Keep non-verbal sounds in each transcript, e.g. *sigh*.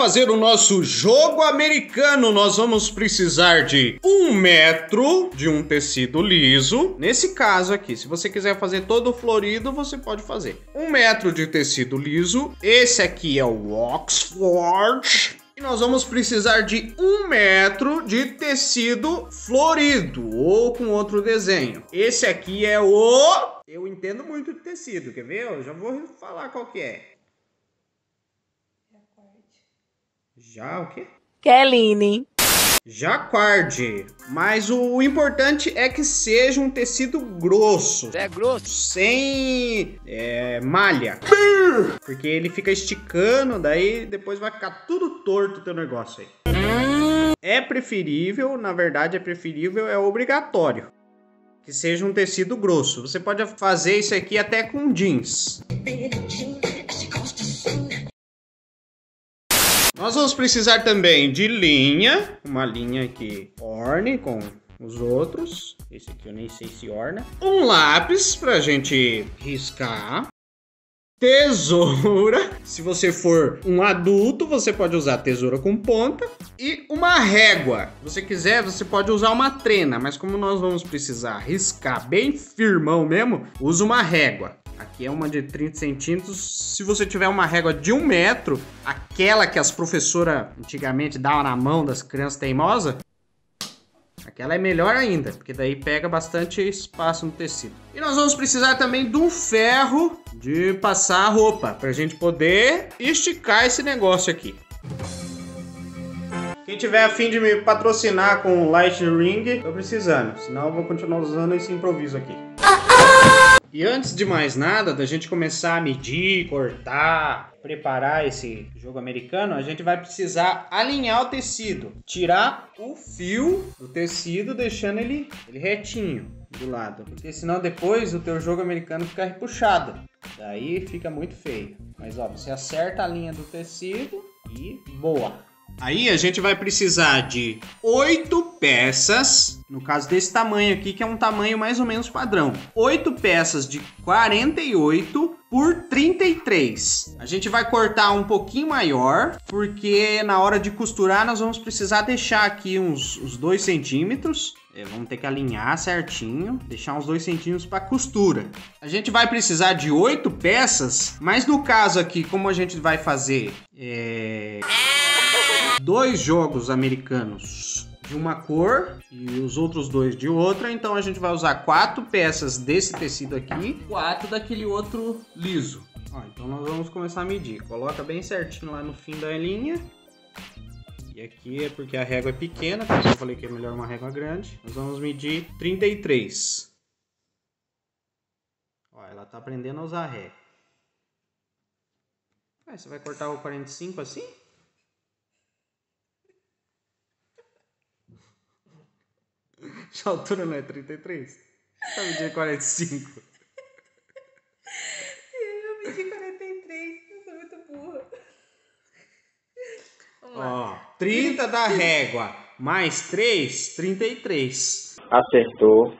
fazer o nosso jogo americano, nós vamos precisar de um metro de um tecido liso. Nesse caso aqui, se você quiser fazer todo florido, você pode fazer. Um metro de tecido liso. Esse aqui é o Oxford. Nós vamos precisar de um metro de tecido florido ou com outro desenho. Esse aqui é o... Eu entendo muito de tecido, quer ver? Eu já vou falar qual que é. Já o quê? Keline. Jaquarde. Mas o importante é que seja um tecido grosso. É grosso. Sem é, malha. Porque ele fica esticando, daí depois vai ficar tudo torto o teu negócio aí. É preferível, na verdade é preferível, é obrigatório. Que seja um tecido grosso. Você pode fazer isso aqui até com jeans. Nós vamos precisar também de linha, uma linha que orne com os outros. Esse aqui eu nem sei se orna. Um lápis pra gente riscar. Tesoura. Se você for um adulto, você pode usar tesoura com ponta. E uma régua. Se você quiser, você pode usar uma trena. Mas como nós vamos precisar riscar bem firmão mesmo, usa uma régua. Aqui é uma de 30 centímetros. Se você tiver uma régua de um metro, aquela que as professoras antigamente davam na mão das crianças teimosas, aquela é melhor ainda, porque daí pega bastante espaço no tecido. E nós vamos precisar também de um ferro de passar a roupa, para a gente poder esticar esse negócio aqui. Quem tiver afim de me patrocinar com Light Ring, tô precisando, senão eu vou continuar usando esse improviso aqui. E antes de mais nada, da gente começar a medir, cortar, preparar esse jogo americano, a gente vai precisar alinhar o tecido, tirar o fio do tecido, deixando ele, ele retinho do lado, porque senão depois o teu jogo americano fica repuxado, daí fica muito feio. Mas ó, você acerta a linha do tecido e boa. Aí a gente vai precisar de oito peças, no caso desse tamanho aqui, que é um tamanho mais ou menos padrão. Oito peças de 48 por 33. A gente vai cortar um pouquinho maior, porque na hora de costurar nós vamos precisar deixar aqui uns, uns 2 centímetros. É, vamos ter que alinhar certinho, deixar uns 2 centímetros para costura. A gente vai precisar de oito peças, mas no caso aqui, como a gente vai fazer... É dois jogos americanos de uma cor e os outros dois de outra, então a gente vai usar quatro peças desse tecido aqui, quatro daquele outro liso. Ó, então nós vamos começar a medir. Coloca bem certinho lá no fim da linha. E aqui é porque a régua é pequena, por isso eu falei que é melhor uma régua grande. Nós vamos medir 33. Ó, ela tá aprendendo a usar régua. Ah, você vai cortar o 45 assim? *laughs* Sua altura não é 33? Você tá medindo 45. Eu medi 43, *laughs* eu sou muito burra. Vamos Ó, 30 da régua, mais 3, 33. Acertou.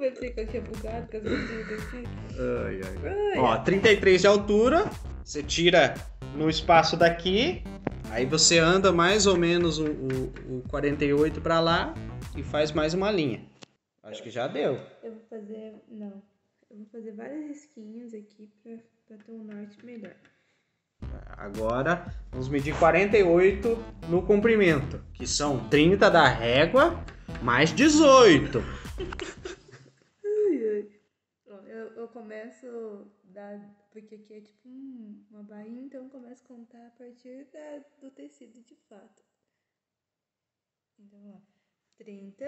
Eu sei que eu tinha bugado com as medidas aqui. Ai, ai. Ai, Ó, 33 de altura, você tira no espaço daqui, aí você anda mais ou menos o, o, o 48 pra lá e faz mais uma linha. Acho que já deu. Eu vou fazer. Não. Eu vou fazer vários risquinhos aqui pra, ter um norte melhor. Agora vamos medir 48 no comprimento, que são 30 da régua mais 18. Ó, eu, eu começo da. Porque aqui é tipo um- uma bainha, então eu começo a contar a partir da, do tecido de fato. Então, ó. 30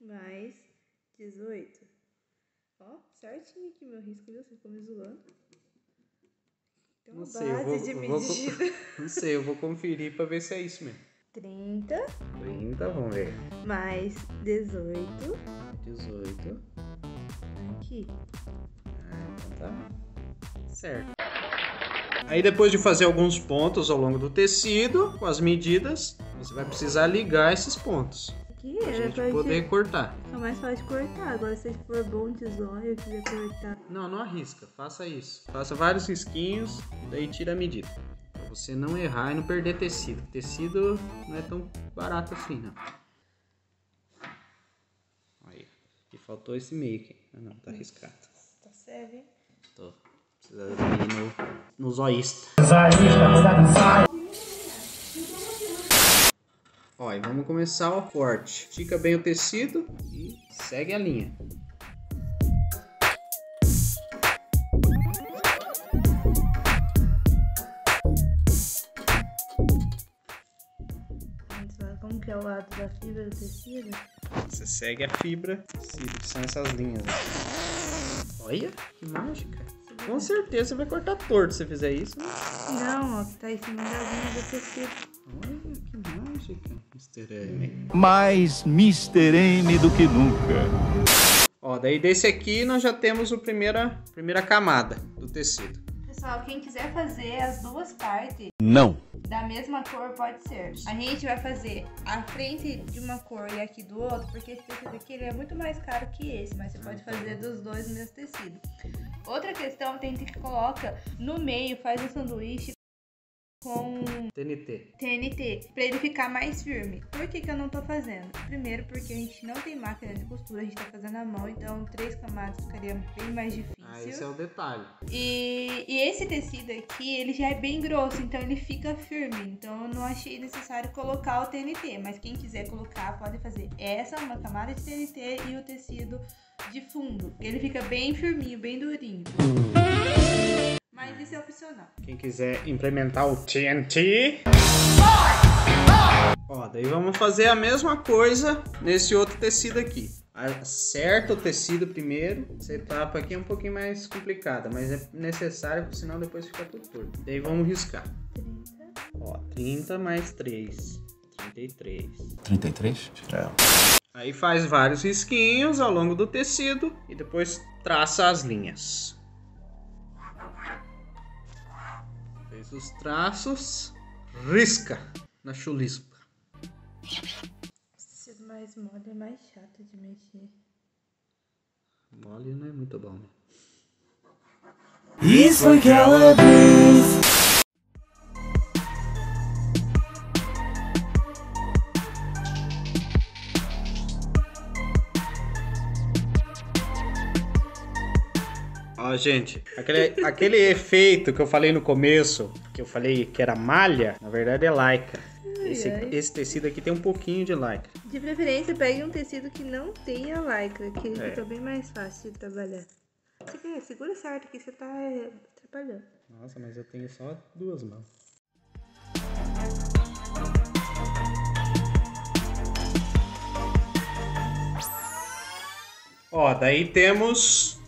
mais 18. Ó, certinho aqui meu risco, viu? Você ficou me zoando. Tem uma Não sei, eu base vou- de eu vou- medida. *laughs* Não sei, eu vou conferir pra ver se é isso mesmo. 30 30, vamos ver. mais 18. 18. Aqui. Ah, então tá certo. Aí depois de fazer alguns pontos ao longo do tecido, com as medidas, você vai precisar ligar esses pontos. Aqui Pra é gente pra poder cortar. Fica mais fácil de cortar. Agora, se for bom de zóio e quiser cortar. Não, não arrisca, faça isso. Faça vários risquinhos, daí tira a medida. você não errar e não perder tecido. Tecido não é tão barato assim, não. Aí, e faltou esse meio aqui. Ah, não, tá arriscado. Tá sério, hein? Tô. Precisa ir no, no zoísta. Ó, e vamos começar o corte. Estica bem o tecido e segue a linha. Como que é o lado da fibra do tecido? Você segue a fibra, que são essas linhas. Olha, que mágica. Com certeza você vai cortar torto se você fizer isso. Não, ó, que tá em cima da linha do tecido. Mr. M. Mais Mr. M do que nunca. Ó, daí desse aqui nós já temos a primeira, primeira camada do tecido. Pessoal, quem quiser fazer as duas partes Não. da mesma cor pode ser. A gente vai fazer a frente de uma cor e aqui do outro, porque esse tecido aqui ele é muito mais caro que esse, mas você pode fazer dos dois no mesmo tecido. Outra questão, tem que coloca no meio, faz um sanduíche com TNT. TNT, pra ele ficar mais firme. Por que, que eu não tô fazendo? Primeiro, porque a gente não tem máquina de costura, a gente tá fazendo à mão, então três camadas ficaria bem mais difícil. Ah, esse é o detalhe. E, e esse tecido aqui, ele já é bem grosso, então ele fica firme. Então eu não achei necessário colocar o TNT. Mas quem quiser colocar, pode fazer essa, uma camada de TNT e o tecido de fundo. Ele fica bem firminho, bem durinho. Isso é opcional. Quem quiser implementar o TNT. Ó, daí vamos fazer a mesma coisa nesse outro tecido aqui. Acerta o tecido primeiro. Essa etapa aqui é um pouquinho mais complicada, mas é necessário, porque senão depois fica tudo torto. Daí vamos riscar. 30. Ó, 30 mais 3. 33. 33? É. Aí faz vários risquinhos ao longo do tecido e depois traça as linhas. Os traços, risca na chulispa. Tecido mais mole é mais chato de mexer. Mole não é muito bom, né? Isso foi que ela Ó, gente, aquele, aquele efeito que eu falei no começo, que eu falei que era malha, na verdade é lycra. Esse, esse tecido aqui tem um pouquinho de lycra. De preferência, pegue um tecido que não tenha lycra, que É. fica bem mais fácil de trabalhar. Você quer? Segura certo que você tá é, atrapalhando. Nossa, mas eu tenho só duas mãos. Ó, daí temos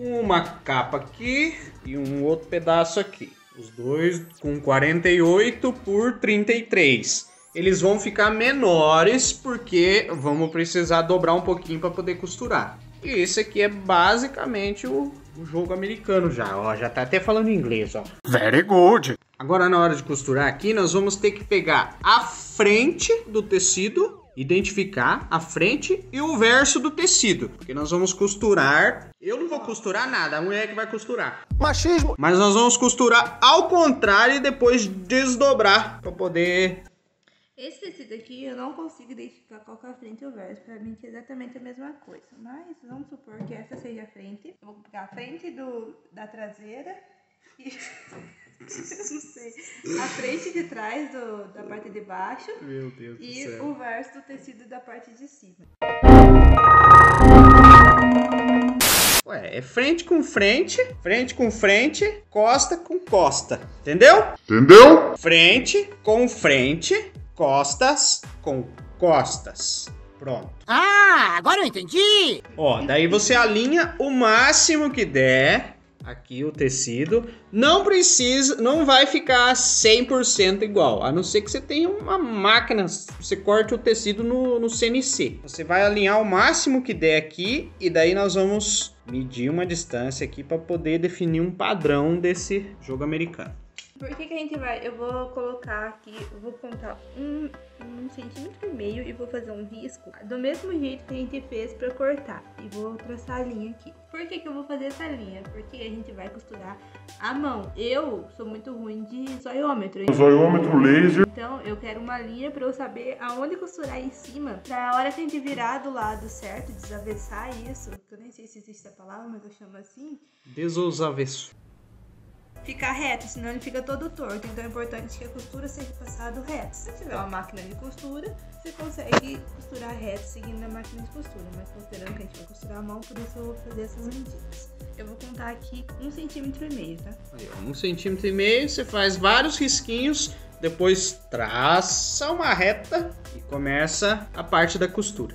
uma capa aqui e um outro pedaço aqui. Os dois com 48 por 33. Eles vão ficar menores porque vamos precisar dobrar um pouquinho para poder costurar. E esse aqui é basicamente o, o jogo americano já, ó, já tá até falando inglês, ó. Very good. Agora na hora de costurar aqui, nós vamos ter que pegar a frente do tecido, identificar a frente e o verso do tecido, porque nós vamos costurar. Eu não vou costurar nada, a mulher que vai costurar. Machismo. Mas nós vamos costurar ao contrário e depois desdobrar para poder Esse tecido aqui eu não consigo identificar qual que é a frente e o verso. Pra mim que é exatamente a mesma coisa. Mas vamos supor que essa seja a frente. Eu vou pegar a frente do, da traseira e. *laughs* *laughs* não sei. A frente de trás do, da parte de baixo. Meu Deus E o verso do tecido da parte de cima. Ué, é frente com frente, frente com frente, costa com costa. Entendeu? Entendeu? Frente com frente, costas com costas. Pronto. Ah, agora eu entendi. Ó, daí você alinha o máximo que der aqui o tecido. Não precisa, não vai ficar 100% igual, a não ser que você tenha uma máquina, você corte o tecido no, no CNC. Você vai alinhar o máximo que der aqui e daí nós vamos medir uma distância aqui para poder definir um padrão desse jogo americano. Por que, que a gente vai? Eu vou colocar aqui, vou contar um, um centímetro e meio e vou fazer um risco do mesmo jeito que a gente fez pra cortar. E vou traçar a linha aqui. Por que, que eu vou fazer essa linha? Porque a gente vai costurar a mão. Eu sou muito ruim de zoiômetro. hein? Zoiômetro laser. Então eu quero uma linha pra eu saber aonde costurar em cima. Pra hora que a gente virar do lado certo, desavessar isso. Que eu nem sei se existe a palavra, mas eu chamo assim. Desosavesso. Ficar reto, senão ele fica todo torto. Então é importante que a costura seja passado reto. Se tiver uma máquina de costura, você consegue costurar reto seguindo a máquina de costura. Mas considerando que a gente vai costurar a mão, por isso eu vou fazer essas medidas. Eu vou contar aqui um centímetro e meio, tá? Aí, um centímetro e meio, você faz vários risquinhos, depois traça uma reta e começa a parte da costura.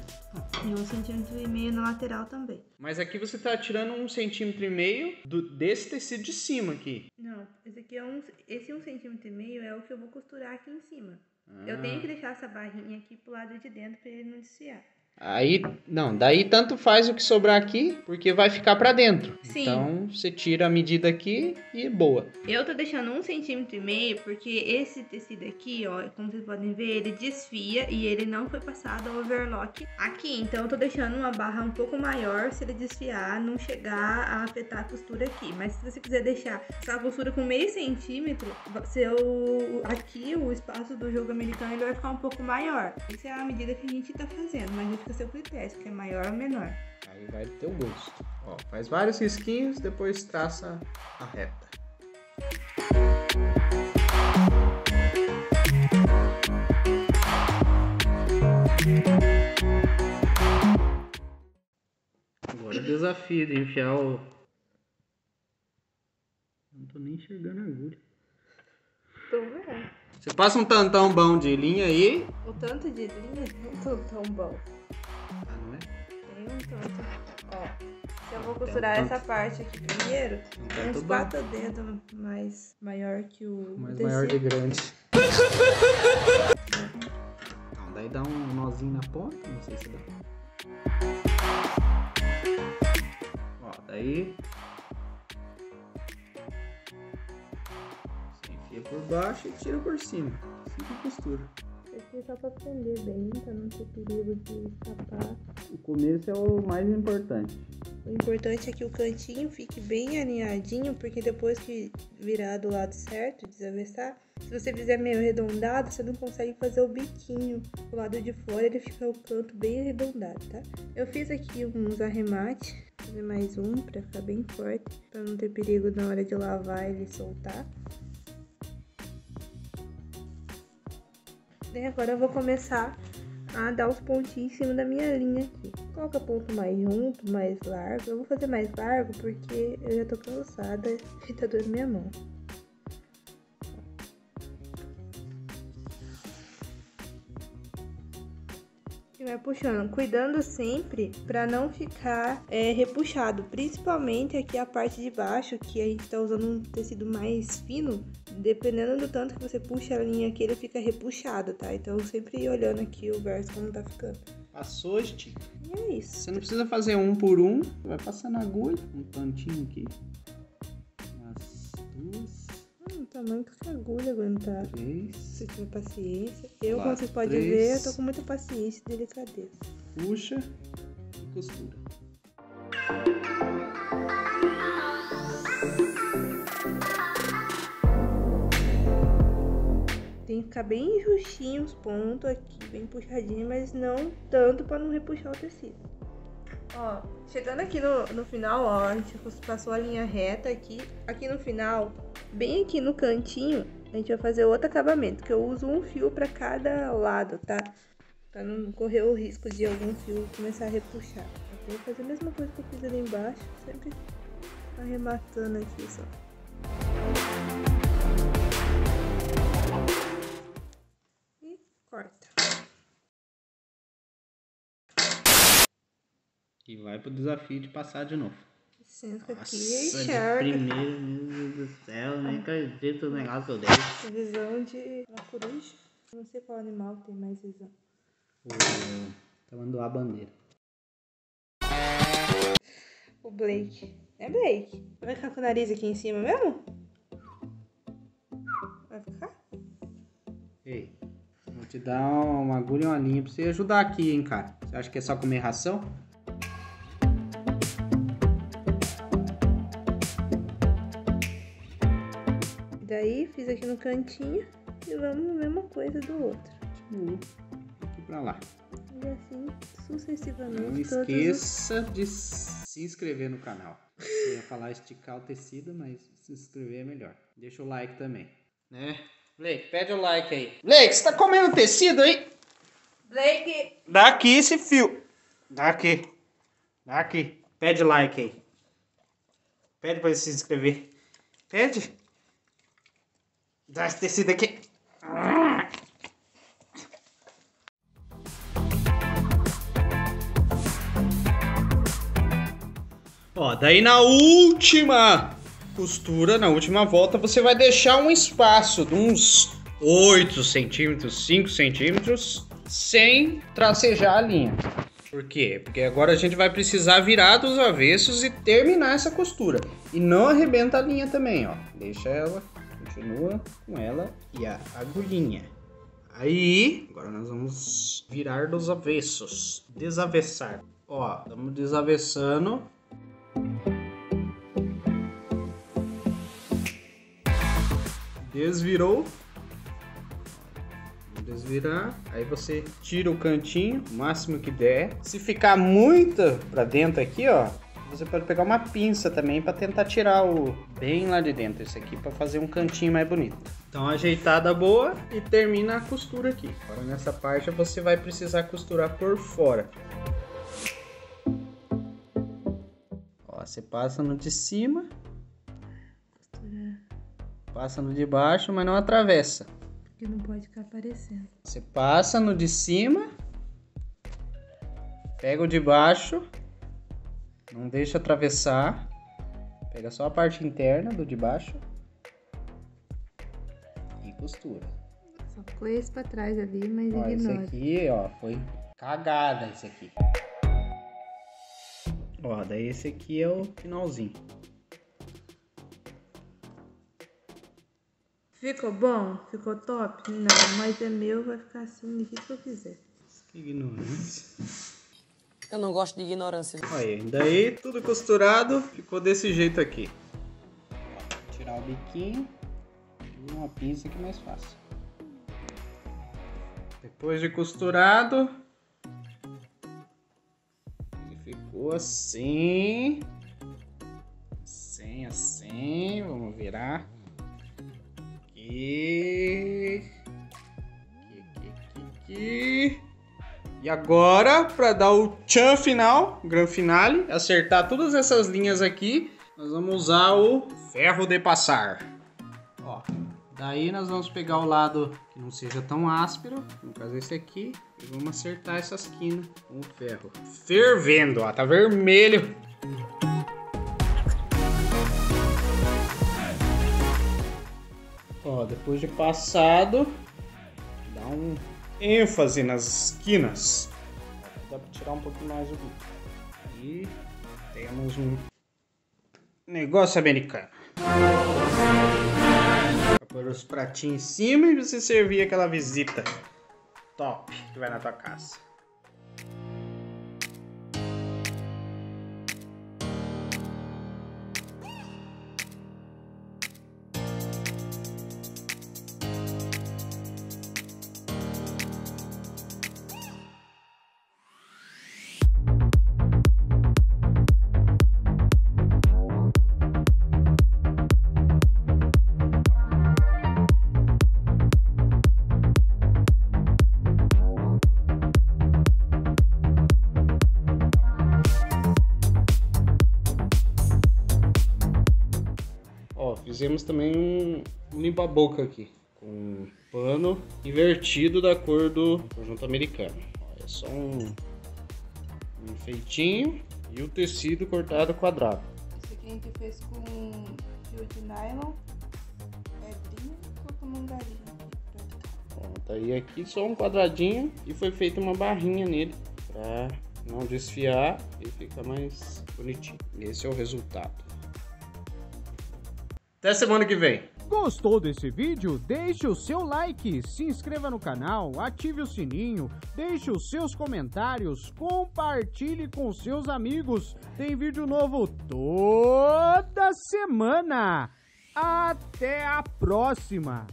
E um centímetro e meio na lateral também. Mas aqui você tá tirando um centímetro e meio do, desse tecido de cima aqui. Não, esse aqui é um. Esse um centímetro e meio é o que eu vou costurar aqui em cima. Eu Ah. tenho que deixar essa barrinha aqui pro lado de dentro pra ele não desfiar. Aí, não, daí tanto faz o que sobrar aqui, porque vai ficar pra dentro. Sim. Então, você tira a medida aqui e boa. Eu tô deixando um centímetro e meio porque esse tecido aqui, ó, como vocês podem ver, ele desfia e ele não foi passado ao overlock aqui. Então eu tô deixando uma barra um pouco maior se ele desfiar, não chegar a afetar a costura aqui. Mas se você quiser deixar essa costura com meio centímetro, seu, aqui o espaço do jogo americano ele vai ficar um pouco maior. Essa é a medida que a gente tá fazendo, mas fica a seu critério, se quer maior ou menor. Aí vai do teu gosto. Ó, faz vários risquinhos, depois traça a reta. Agora o desafio de enfiar o. Não tô nem enxergando a agulha. Tô vendo. Você passa um tantão bom de linha aí. O tanto de linha *laughs* não tão bom. Tanto. Ó, vou costurar tanto. essa parte aqui primeiro, tem uns quatro dedos mais maior que o Mais tecido. maior de grande. Não, daí dá um nozinho na ponta, não sei se dá. Ó, daí. Você enfia por baixo e tira por cima. Assim que costura. Aqui é só pra prender bem, pra não ter perigo de escapar. O começo é o mais importante. O importante é que o cantinho fique bem alinhadinho, porque depois que virar do lado certo, desavessar, se você fizer meio arredondado, você não consegue fazer o biquinho. O lado de fora ele fica o canto bem arredondado, tá? Eu fiz aqui uns arremates, vou fazer mais um pra ficar bem forte, pra não ter perigo na hora de lavar ele soltar. Daí agora eu vou começar a dar os pontinhos em cima da minha linha aqui. Coloca ponto mais junto, mais largo. Eu vou fazer mais largo porque eu já tô cansada e tá doendo minha mão. Vai puxando, cuidando sempre pra não ficar é, repuxado, principalmente aqui a parte de baixo, que a gente tá usando um tecido mais fino. Dependendo do tanto que você puxa a linha aqui, ele fica repuxado, tá? Então sempre ir olhando aqui o verso como tá ficando. Estica. E é isso. Você não precisa fazer um por um. Vai passando a agulha. Um tantinho aqui. Umas duas, Hum, o tamanho que a agulha aguentar. três. Se tiver paciência. Eu, como Quatro, vocês podem ver, eu tô com muita paciência e delicadeza. Puxa e costura. Ficar bem justinho os pontos aqui, bem puxadinho, mas não tanto pra não repuxar o tecido. Ó, chegando aqui no, no final, ó, a gente passou a linha reta aqui. Aqui no final, bem aqui no cantinho, a gente vai fazer outro acabamento, que eu uso um fio pra cada lado, tá? Pra não correr o risco de algum fio começar a repuxar. Eu vou fazer a mesma coisa que eu fiz ali embaixo, sempre arrematando aqui só. E vai pro desafio de passar de novo. Senta aqui Nossa, e enxerga. primeiro, meu Deus do céu, nem acredito no negócio desse. Visão de uma coruja. Não sei qual animal tem mais visão. O... Falando a bandeira. O Blake. É Blake. Vai ficar com o nariz aqui em cima mesmo? Vai ficar? Ei, vou te dar uma agulha e uma linha pra você ajudar aqui, hein, cara. Você acha que é só comer ração? Daí fiz aqui no cantinho e vamos a mesma coisa do outro. Hum, aqui pra lá. E assim sucessivamente Não os- esqueça de se inscrever no canal. Eu ia falar esticar o tecido, mas se inscrever é melhor. Deixa o like também. Né? Blake, pede o like aí. Blake, você tá comendo tecido aí? Blake! Dá aqui esse fio. Dá aqui. Dá aqui. Pede like aí. Pede pra ele se inscrever. Pede. Dá esse tecido aqui. Ó, daí na última costura, na última volta, você vai deixar um espaço de uns 8 centímetros, 5 centímetros, sem tracejar a linha. Por quê? Porque agora a gente vai precisar virar dos avessos e terminar essa costura. E não arrebenta a linha também, ó. Deixa ela, continua com ela e a agulhinha. Aí, agora nós vamos virar dos avessos. Desavessar. Ó, estamos desavessando. Desvirou. Desvirar. Aí você tira o cantinho, o máximo que der. Se ficar muito pra dentro aqui, ó, você pode pegar uma pinça também pra tentar tirar o bem lá de dentro esse aqui pra fazer um cantinho mais bonito. Então ajeitada boa e termina a costura aqui. Agora nessa parte você vai precisar costurar por fora. Ó, você passa no de cima, Costurar, passa no de baixo, mas não atravessa. porque não pode ficar aparecendo. Você passa no de cima, pega o de baixo, não deixa atravessar, pega só a parte interna do de baixo e costura. Só ficou esse pra trás ali, mas Ó, esse ignora. aqui, ó, foi cagada esse aqui. Ó, daí esse aqui é o finalzinho. Ficou bom? Ficou top? Não, mas é meu, vai ficar assim do jeito que eu quiser. Que ignorância. Eu não gosto de ignorância. Aí, daí tudo costurado, ficou desse jeito aqui. Tirar o biquinho e uma pinça que é mais fácil. Depois de costurado, ele ficou assim. Assim, assim. Vamos virar. Aqui. Aqui, aqui, aqui, aqui. E agora, para dar o tchan final, gran finale, acertar todas essas linhas aqui, nós vamos usar o ferro de passar. Ó, daí nós vamos pegar o lado que não seja tão áspero, no caso esse aqui, e vamos acertar essas quinas com o ferro. Fervendo, ó, tá vermelho. Ó, depois de passado, dá um ênfase nas esquinas. Dá pra tirar um pouquinho mais o. Aí temos um negócio americano. Pôr os pratinhos em cima e você servir aquela visita top que vai na tua casa. Também um, um limpa-boca aqui. Com um pano invertido da cor do conjunto americano. Ó, é só um, um enfeitinho e o tecido cortado quadrado. Esse aqui a gente fez com fio de nylon, pedrinha e pra Pronto, aí aqui só um quadradinho e foi feita uma barrinha nele pra não desfiar e ficar mais bonitinho. Esse é o resultado. Até semana que vem. Gostou desse vídeo? Deixe o seu like, se inscreva no canal, ative o sininho, deixe os seus comentários, compartilhe com seus amigos. Tem vídeo novo toda semana. Até a próxima!